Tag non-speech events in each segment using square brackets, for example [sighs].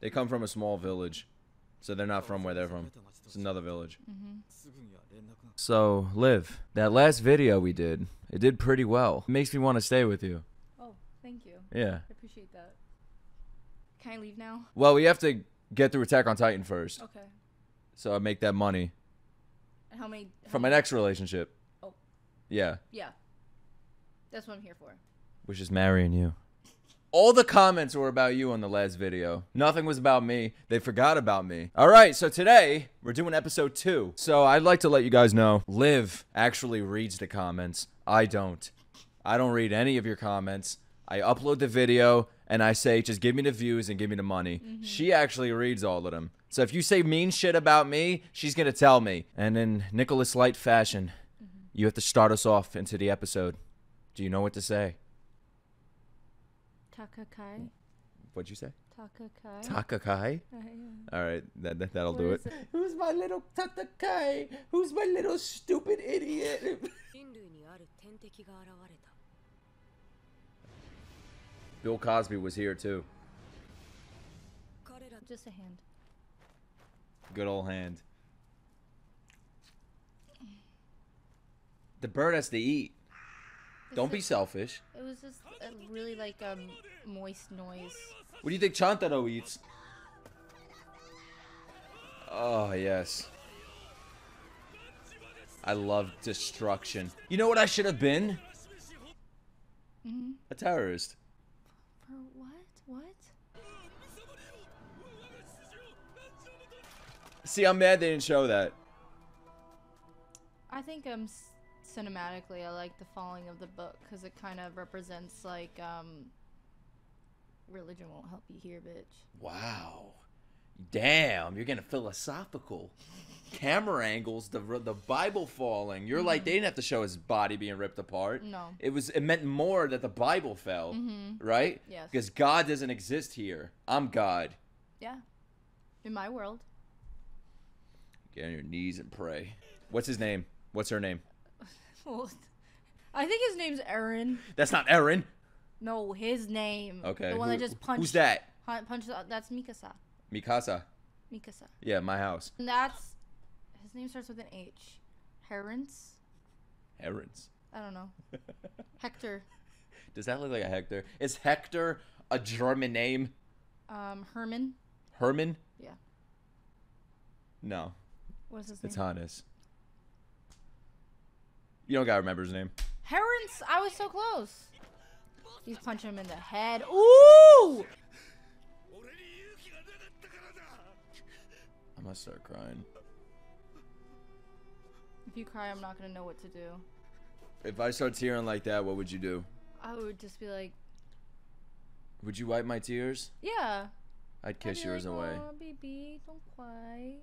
They come from a small village, so they're not from where they're from. It's another village. Mm-hmm. So, Liv, that last video we did, it did pretty well. It makes me want to stay with you. Oh, thank you. Yeah. I appreciate that. Can I leave now? Well, we have to get through Attack on Titan first, Okay. so I make that money And how many? how from my next relationship. Oh. Yeah, Yeah. That's what I'm here for. which is marrying you. All the comments were about you on the last video. Nothing was about me. They forgot about me. All right, so today we're doing episode two. So I'd like to let you guys know Liv actually reads the comments. I don't. I don't read any of your comments. I upload the video and I say, just give me the views and give me the money. Mm-hmm. She actually reads all of them. So if you say mean shit about me, she's going to tell me. And in Nicholas Light fashion, mm-hmm. you have to start us off into the episode. Do you know what to say? Takakai. Mm. What'd you say? Takakai. Takakai. Uh, yeah. All right, that, that that'll do it. it. Who's my little Takakai? Who's my little stupid idiot? [laughs] Bill Cosby was here too. Just a hand. Good old hand. The bird has to eat. Don't be selfish. [laughs] It was just a really like um moist noise. What do you think Chantaro eats? Oh, yes. I love destruction. You know what I should have been? Mm-hmm. A terrorist. For what? What? See, I'm mad they didn't show that. I think um s- cinematically I like the falling of the book because it kind of represents like um religion won't help you here, bitch. Wow. Damn, you're getting philosophical. Camera angles, the the Bible falling. You're like they didn't have to show his body being ripped apart. No. It was it meant more that the Bible fell, right? Yes. Because God doesn't exist here. I'm God. Yeah. In my world. Get on your knees and pray. What's his name? What's her name? Well, I think his name's Aaron. That's not Aaron. No, his name. Okay. The one who- that just punched. Who's that? pu- Punched. That's Mikasa. Mikasa. Mikasa. Yeah, my house. And that's his name starts with an H. Herons. Aaron's. I don't know. [laughs] Hector. Does that look like a Hector? Is Hector a German name? Um, Herman. Herman? Yeah. No, What's his it's name? Hannes. You don't gotta remember his name. Herons. I was so close. He's punching him in the head. Ooh! I must start crying. If you cry, I'm not gonna know what to do. If I start tearing like that, what would you do? I would just be like, Would you wipe my tears? yeah. I'd I'd kiss be yours like, away. Aw, baby, don't cry.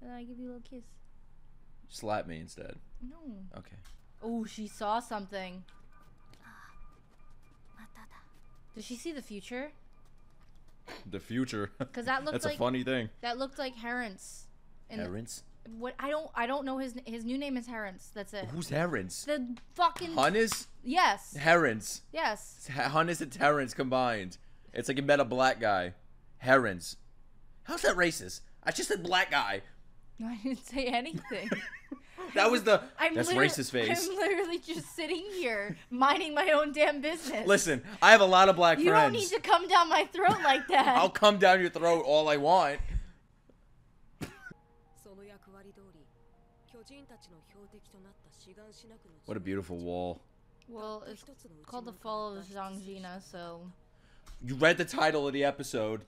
And then I give you a little kiss. Slap me instead. No. Okay. Oh, she saw something. Ah, Did she see the future? The future. Because that [laughs] looked That's like a funny thing. that looked like Herons. And Herons? what I don't I don't know his his new name is Herons. That's it. Who's Herons? The fucking Hannes? yes Herons. yes. Hannes and Terrence combined. It's like you met a black guy. Herons. How's that racist? I just said black guy. No, I didn't say anything. [laughs] that was the I'm that's racist face. I'm literally just sitting here minding my own damn business. Listen, I have a lot of black you friends. You don't need to come down my throat like that. I'll come down your throat all I want. [laughs] What a beautiful wall. Well, it's called The Fall of Zhang Jina, so. You read the title of the episode.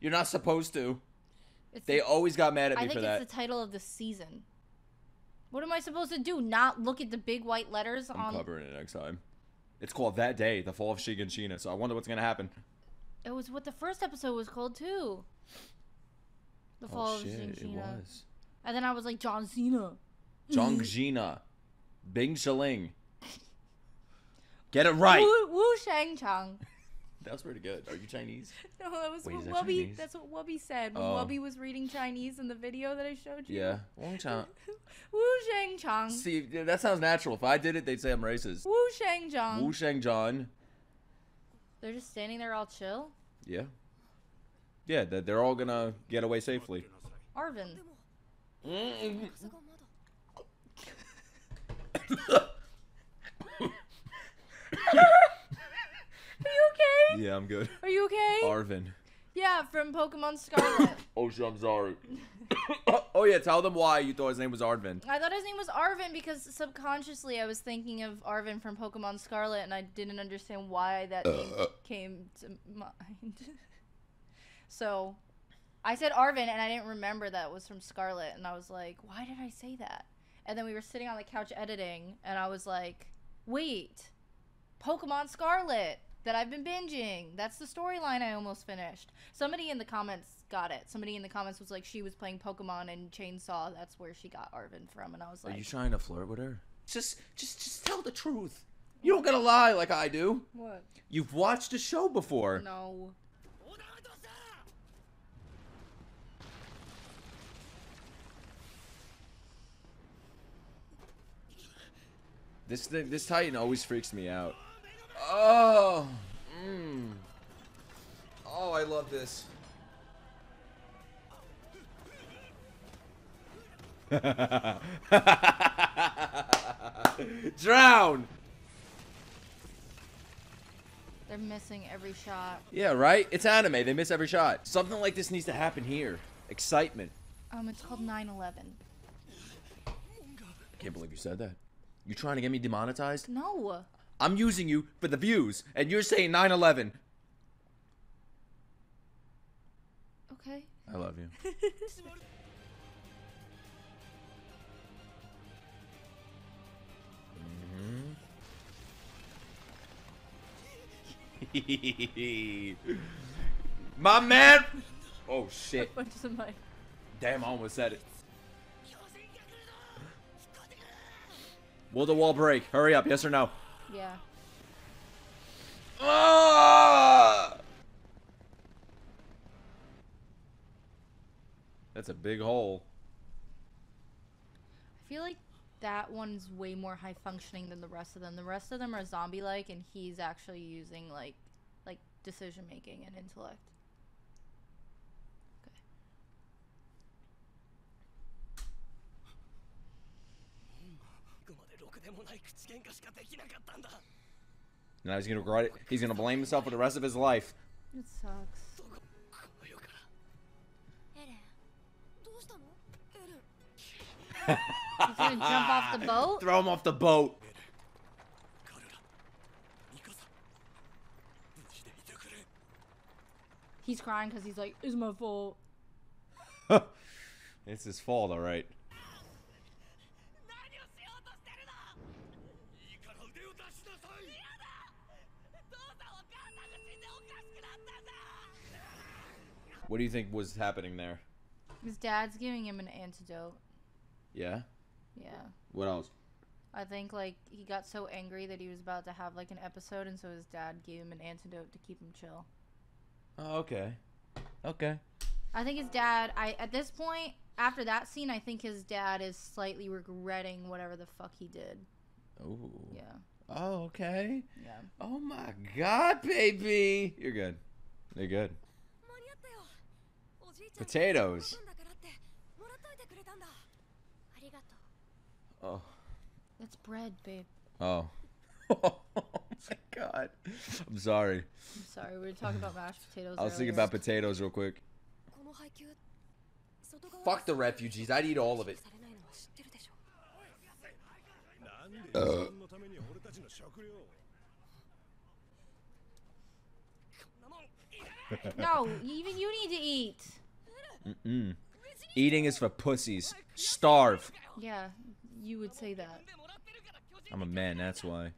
You're not supposed to it's They always got mad at me I think for it's that. the title of the season. What am I supposed to do? Not look at the big white letters I'm on? covering it next time. It's called That Day, The Fall of Shiganshina, so I wonder what's gonna happen. It was what the first episode was called too. The oh, Fall oh of shit, it was. And then I was like John Cena. Zhongjina. [laughs] Bing Shaling. Get it right. Wu, Wu Shang Chang. That was pretty good. Are you Chinese? [laughs] No, that was Wait, what that Wubby. Chinese? That's what Wubby said when Oh. Wubby was reading Chinese in the video that I showed you. Yeah. Wong Chang. [laughs] Wu Shang Chang. See, that sounds natural. If I did it, they'd say I'm racist. Wu Shang Chang. Wu Shang John. They're just standing there all chill. Yeah. Yeah, that they're all gonna get away safely. Arvin. でも Mm. [laughs] Yeah, I'm good. Are you okay? Arvin. yeah, from Pokemon Scarlet. [laughs] Oh, shit, I'm sorry. [coughs] oh yeah, tell them why you thought his name was Arvin. I thought his name was Arvin because subconsciously I was thinking of Arven from Pokemon Scarlet and I didn't understand why that name uh, uh. came to mind. [laughs] so I said Arvin and I didn't remember that it was from Scarlet and I was like, why did I say that? And then we were sitting on the couch editing and I was like, wait, Pokemon Scarlet that I've been binging. That's the storyline I almost finished. Somebody in the comments got it. Somebody in the comments was like, she was playing Pokemon and Chainsaw. That's where she got Arvin from. And I was like, Are you trying to flirt with her? Just, just, just tell the truth. You don't gotta lie like I do. what? You've watched the show before. No. This thing, this Titan always freaks me out. Oh, mm. oh, I love this. [laughs] Drown. They're missing every shot. Yeah, right. It's anime. They miss every shot. Something like this needs to happen here. Excitement. Um, it's called 9/11. Can't believe you said that. You trying to get me demonetized? No. I'm using you for the views, and you're saying 9/11. Okay. I love you. Mm-hmm. [laughs] My man. Oh shit! Bunch of my. Damn, I almost said it. Will the wall break? Hurry up! Yes or no? Yeah. Ah! That's a big hole. I feel like that one's way more high functioning than the rest of them. The rest of them are zombie like, and he's actually using like, like decision making and intellect. Now he's gonna regret it. He's gonna blame himself for the rest of his life. It sucks. he's gonna jump off the boat. Throw him off the boat. He's crying because he's like, "It's my fault." [laughs] it's his fault, all right. を出しなさい嫌だ父さんお母さんが死んでおかしくなったんだ What do you think was happening there? His dad's giving him an antidote. Yeah. Yeah. What else? I think like he got so angry that he was about to have like an episode, and so his dad gave him an antidote to keep him chill. Oh, okay. Okay. I think his dad. I at this point after that scene, I think his dad is slightly regretting whatever the fuck he did. Oh. Yeah. Oh, okay. Yeah. Oh my god, baby. You're good. You're good. Potatoes. Oh. That's bread, babe. Oh. [laughs] oh my god. I'm sorry. I'm sorry. We were talking about mashed potatoes. I was thinking about potatoes real quick. Fuck the refugees. I'd eat all of it. Uh no, even you need to eat. Mm -mm. Eating is for pussies. Starve. Yeah, you would say that. I'm a man, that's why.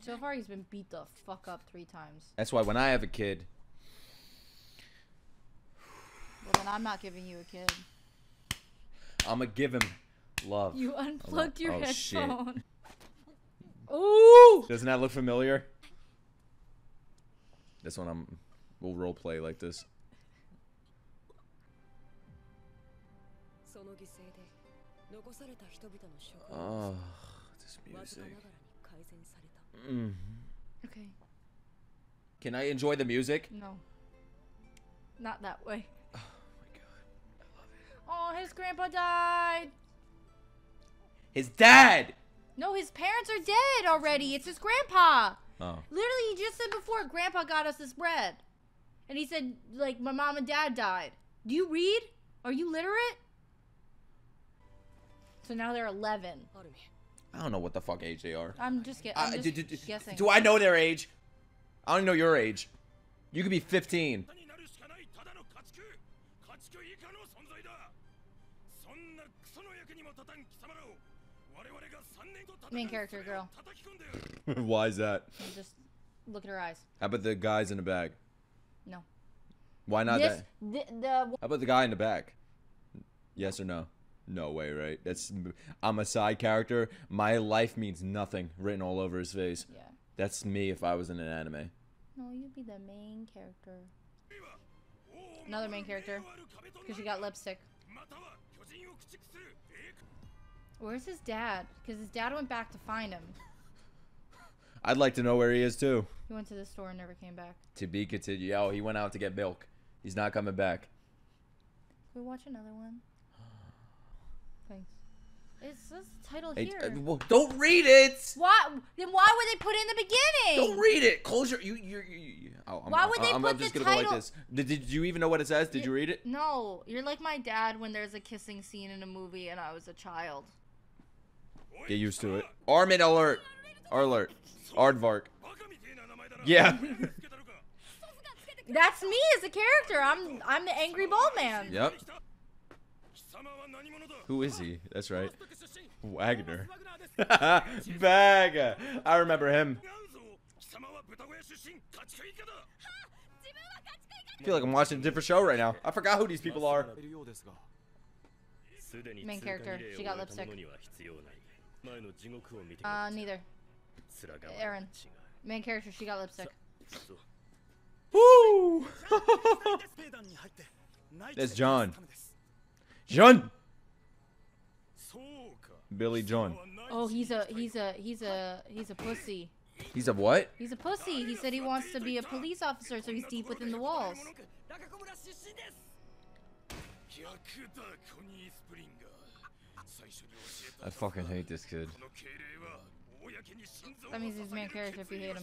So far, he's been beat the fuck up three times. That's why when I have a kid. Well, then I'm not giving you a kid. I'm gonna give him love. You unplugged oh, your oh, headphone. Shit. Ooh! Doesn't that look familiar? This one I'm we'll role play like this. Oh, this music. Mm. Okay. Can I enjoy the music? No. Not that way. [sighs] Oh my god. I love it. Oh, his grandpa died. His dad! No, his parents are dead already. It's his grandpa. Oh. Literally, he just said before, Grandpa got us this bread. And he said, like, my mom and dad died. Do you read? Are you literate? So now they're 11. I don't know what the fuck age they are. I'm just, ge I'm uh, just uh, do, do, do, guessing. Do I know their age? I don't know your age. You could be 15. Main character girl. [laughs] Why is that? Just look at her eyes. How about the guys in the bag? No. Why not this, that? The, the, How about the guy in the back? Yes or no? No way, right? That's I'm a side character. My life means nothing. Written all over his face. Yeah. That's me if I was in an anime. No, you'd be the main character. Another main character, because she got lipstick. Where's his dad? Because his dad went back to find him. I'd like to know where he is too. He went to the store and never came back. To be continued. Oh, he went out to get milk. He's not coming back. Can we watch another one? [gasps] Thanks. It says the title Hey, here. uh, well, don't read it. why? Then why would they put it in the beginning? Don't read it. Close your. You. You. you, you oh, I'm, Why would they I'm, put I'm just the gonna go title- like this. Did, did you even know what it says? Did you read it? No, you're like my dad when there's a kissing scene in a movie and I was a child. Get used to it. Armin alert. Alert. Aardvark. Yeah. [laughs] That's me as a character. I'm I'm the angry bald man. Yep. Who is he? That's right. Wagner. [laughs] Bag. I remember him. I feel like I'm watching a different show right now. I forgot who these people are. Main character. She got lipstick. Uh, neither. Aaron. Main character, she got lipstick. Woo! [laughs] That's John. John! Billy John. Oh, he's a he's a he's a he's a pussy. He's a what? He's a pussy. He said he wants to be a police officer, so he's deep within the walls. I fucking hate this kid. That means he's main character if you hate him.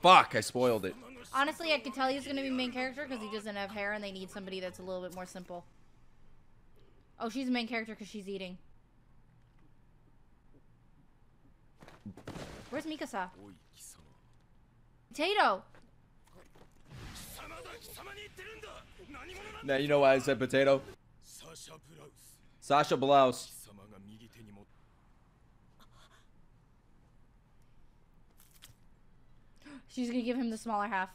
Fuck, I spoiled it. Honestly, I could tell he's gonna be main character because he doesn't have hair and they need somebody that's a little bit more simple. Oh, she's the main character because she's eating. Where's Mikasa? Potato! Now you know why I said potato? Sasha Blouse. She's gonna give him the smaller half.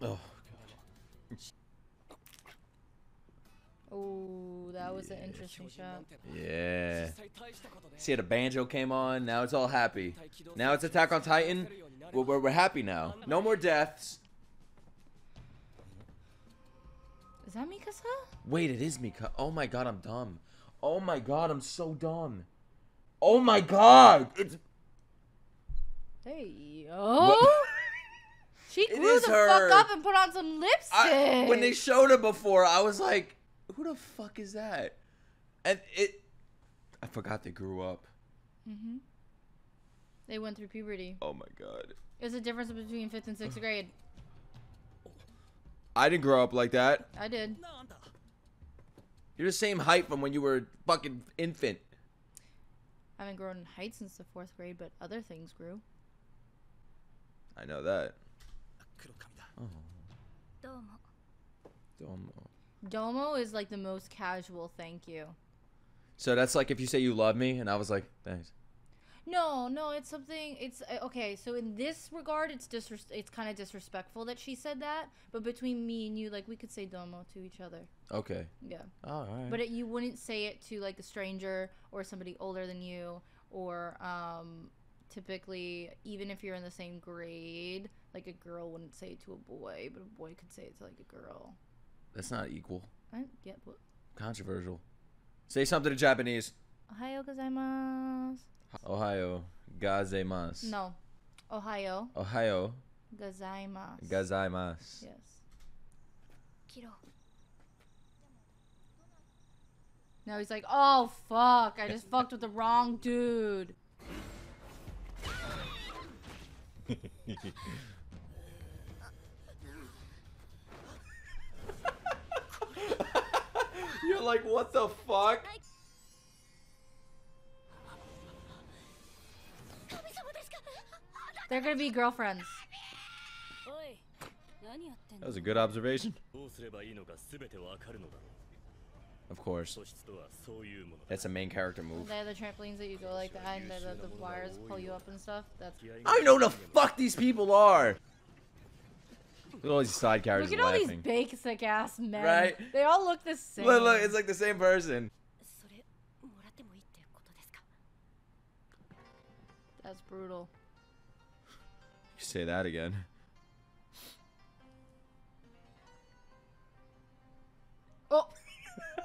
Oh, God. Oh, that was yeah. an interesting shot. Yeah. See, the banjo came on. Now it's all happy. Now it's Attack on Titan. We're, we're, we're happy now. No more deaths. That Mikasa? Wait, it is Mika. Oh my god, I'm dumb. Oh my god, I'm so dumb. Oh my god, it's Hey, yo. [laughs] She grew the her. fuck up and put on some lipstick. I, when they showed her before. I was like, who the fuck is that? And it, I forgot they grew up. hmm They went through puberty. Oh my god, There's a difference between fifth and sixth [sighs] grade. I didn't grow up like that. I did. You're the same height from when you were fucking infant. I haven't grown in height since the fourth grade, but other things grew. I know that. Oh. Domo. Domo is like the most casual thank you. So that's like if you say you love me, and I was like, thanks. No, no, it's something. It's uh, okay. So in this regard, it's disres- It's kind of disrespectful that she said that. But between me and you, like we could say domo to each other. Okay. Yeah. all right. But it, you wouldn't say it to like a stranger or somebody older than you, or um, typically even if you're in the same grade, like a girl wouldn't say it to a boy, but a boy could say it to like a girl. that's not equal. I get what. Controversial. Say something in Japanese. Ohio gozaimasu. Ohio gozaimasu. No. Ohio Ohio gozaimasu. gozaimasu. Yes. Kiro. Now he's like, oh fuck, I just fucked with the wrong dude. [laughs] You're like, what the fuck? They're gonna be girlfriends. That was a good observation. Of course. That's a main character move. They're the trampolines that you go like that and the, the, wires pull you up and stuff. That's I know the fuck these people are! Look at all these side characters Look at all laughing. these basic ass men. Right? They all look the same. [laughs] Look, look, it's like the same person. That's brutal say that again. Oh.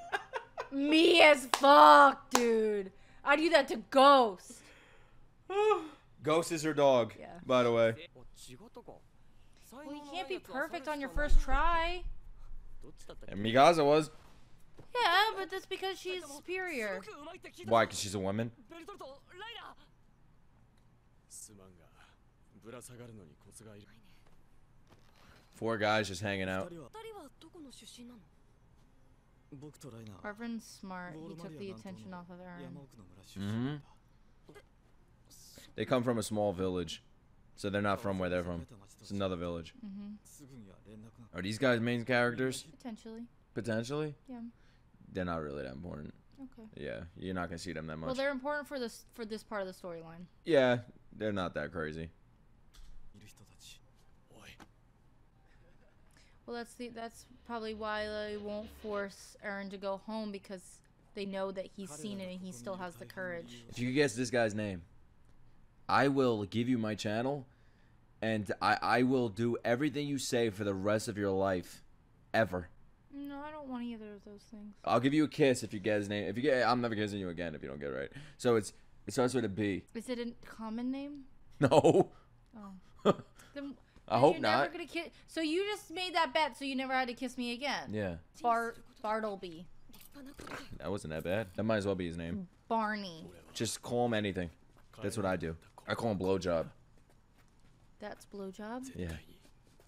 [laughs] Me as fuck, dude. I do that to Ghost. [sighs] Ghost is her dog, yeah. by the way. Well, you can't be perfect on your first try. And Migasa was. Yeah, but that's because she's superior. Why? Because she's a woman? Four guys just hanging out. Reverend Smart, he took the attention off of Aaron. Mm -hmm. They come from a small village. So they're not from where they're from. It's another village. Mm -hmm. Are these guys main characters? Potentially. Potentially? Yeah. They're not really that important. Okay. Yeah, you're not gonna see them that much. Well, they're important for this for this part of the storyline. Yeah, they're not that crazy. Well, that's the that's probably why they won't force Aaron to go home because they know that he's seen it and he still has the courage. If you guess this guy's name, I will give you my channel, and I I will do everything you say for the rest of your life, ever. No, I don't want either of those things. I'll give you a kiss if you get his name. If you get, I'm never kissing you again if you don't get it right. So it's it starts with a B. Is it a common name? [laughs] No. Oh. [laughs] then, I hope you're not. Never gonna kiss. So you just made that bet, so you never had to kiss me again. Yeah. Bart Bartleby. That wasn't that bad. That might as well be his name. Barney. Just call him anything. That's what I do. I call him blowjob. That's blowjob. Yeah.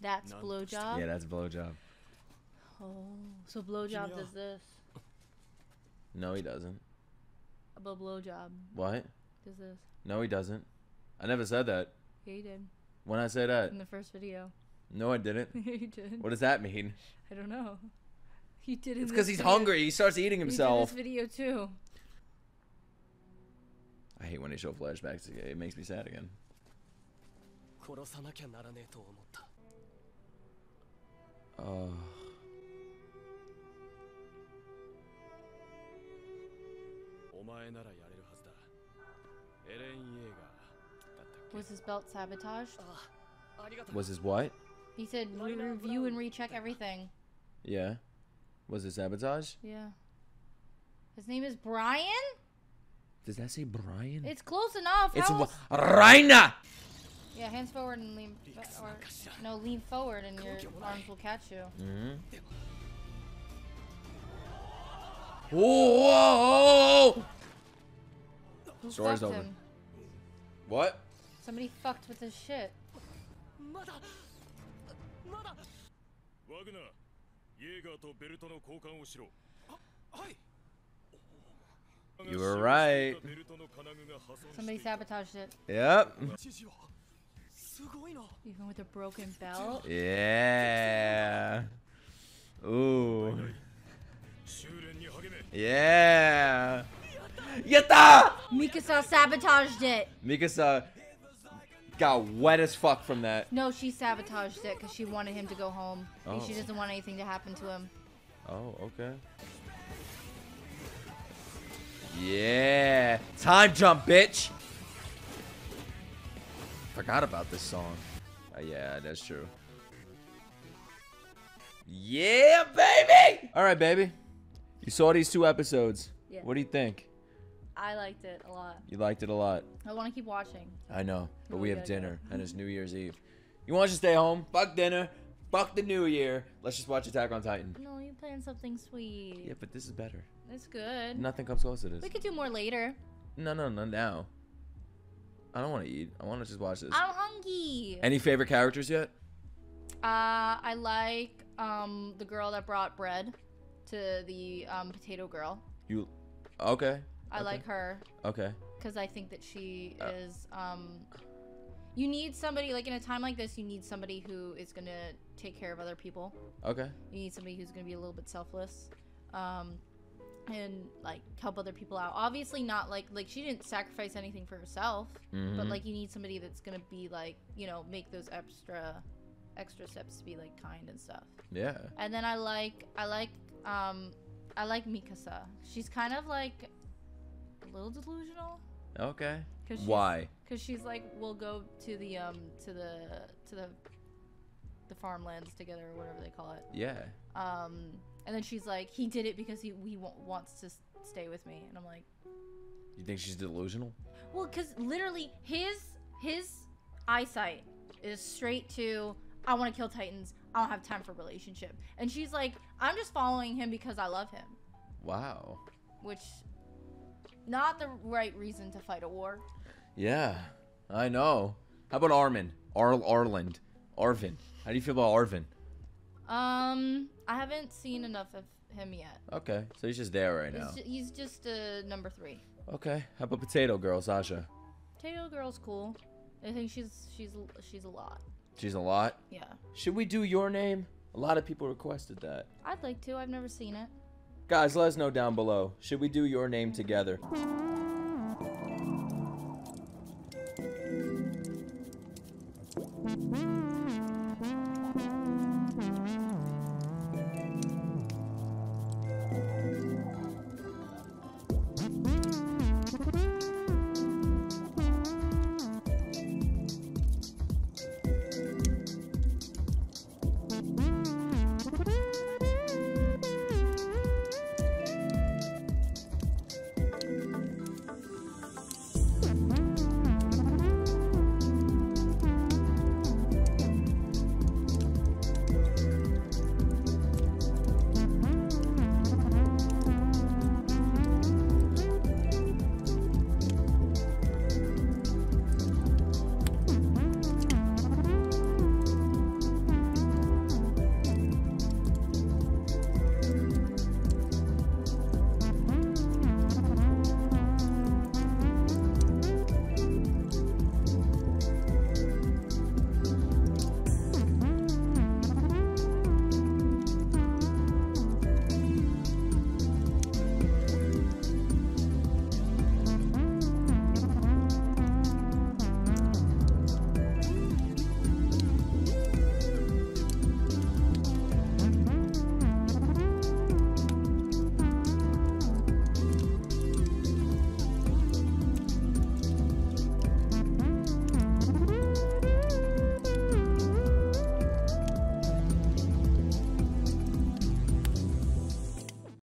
That's blowjob. Yeah, that's blowjob. Oh, so blowjob does this. No, he doesn't. But blowjob. What? Does this? No, he doesn't. I never said that. Yeah, he did. When I say that? in the first video. No, I didn't. Yeah, [laughs] you did. What does that mean? I don't know. You did in It's because he's video. hungry. He starts eating You did himself. this video too. I hate when they show flashbacks. It makes me sad again. 殺 [sighs] Was his belt sabotaged? Was his what? He said re review and recheck everything. Yeah. Was it sabotage? Yeah. His name is Brian? Does that say Brian? It's close enough. It's How Yeah, hands forward and lean. Or, no, lean forward and your arms will catch you. Mm hmm. Whoa! Story's over. Him? What? Somebody fucked with his shit. Wagner, イェーガーとベルトの交換をしろ。はい。You were right. Somebody sabotaged it. Yep. Even with a broken belt? Yeah. Ooh. Yeah. Yatta! Mikasa sabotaged it. Mikasa got wet as fuck from that. No, she sabotaged it because she wanted him to go home. And She Oh. doesn't want anything to happen to him. Oh, okay. Yeah. Time jump, bitch. Forgot about this song. Uh, yeah, that's true. Yeah, baby. All right, baby. You saw these two episodes. Yeah. What do you think? I liked it a lot. You liked it a lot. I want to keep watching. I know, but we have dinner [laughs] and it's New Year's Eve. You want us to stay home? Fuck dinner. Fuck the New Year. Let's just watch Attack on Titan. No, you planned something sweet. Yeah, but this is better. It's good. Nothing comes close to this. We could do more later. No, no, no, now. I don't want to eat. I want to just watch this. I'm hungry. Any favorite characters yet? Uh, I like um the girl that brought bread to the um potato girl. You, okay, I Okay. like her okay. because I think that she Uh. is um. You need somebody like in a time like this. You need somebody who is gonna take care of other people. Okay. You need somebody who's gonna be a little bit selfless, um, and like help other people out. Obviously, not like like she didn't sacrifice anything for herself, but Mhm. like you need somebody that's gonna be like you know make those extra extra steps to be like kind and stuff. Yeah. And then I like I like um I like Mikasa. She's kind of like little delusional Okay. cuz Why? Cuz she's like we'll go to the um to the to the the farmlands together or whatever they call it. Yeah. Um and then she's like he did it because he he wa- wants to stay with me and I'm like You think she's delusional? Well, because literally his his eyesight is straight to I want to kill Titans. I don't have time for relationship. And she's like, I'm just following him because I love him, Wow. which not the right reason to fight a war. Yeah. I know. How about Armin? Ar Arland. Arvin. How do you feel about Arvin? Um, I haven't seen enough of him yet. Okay. So he's just there right He's, now. ju- he's just uh, number three. Okay. How about Potato Girl, Sasha? Potato Girl's cool. I think she's she's she's a lot. She's a lot. Yeah, Should we do your name? A lot of people requested that. I'd like to. I've never seen it. Guys, let us know down below. Should we do your name together?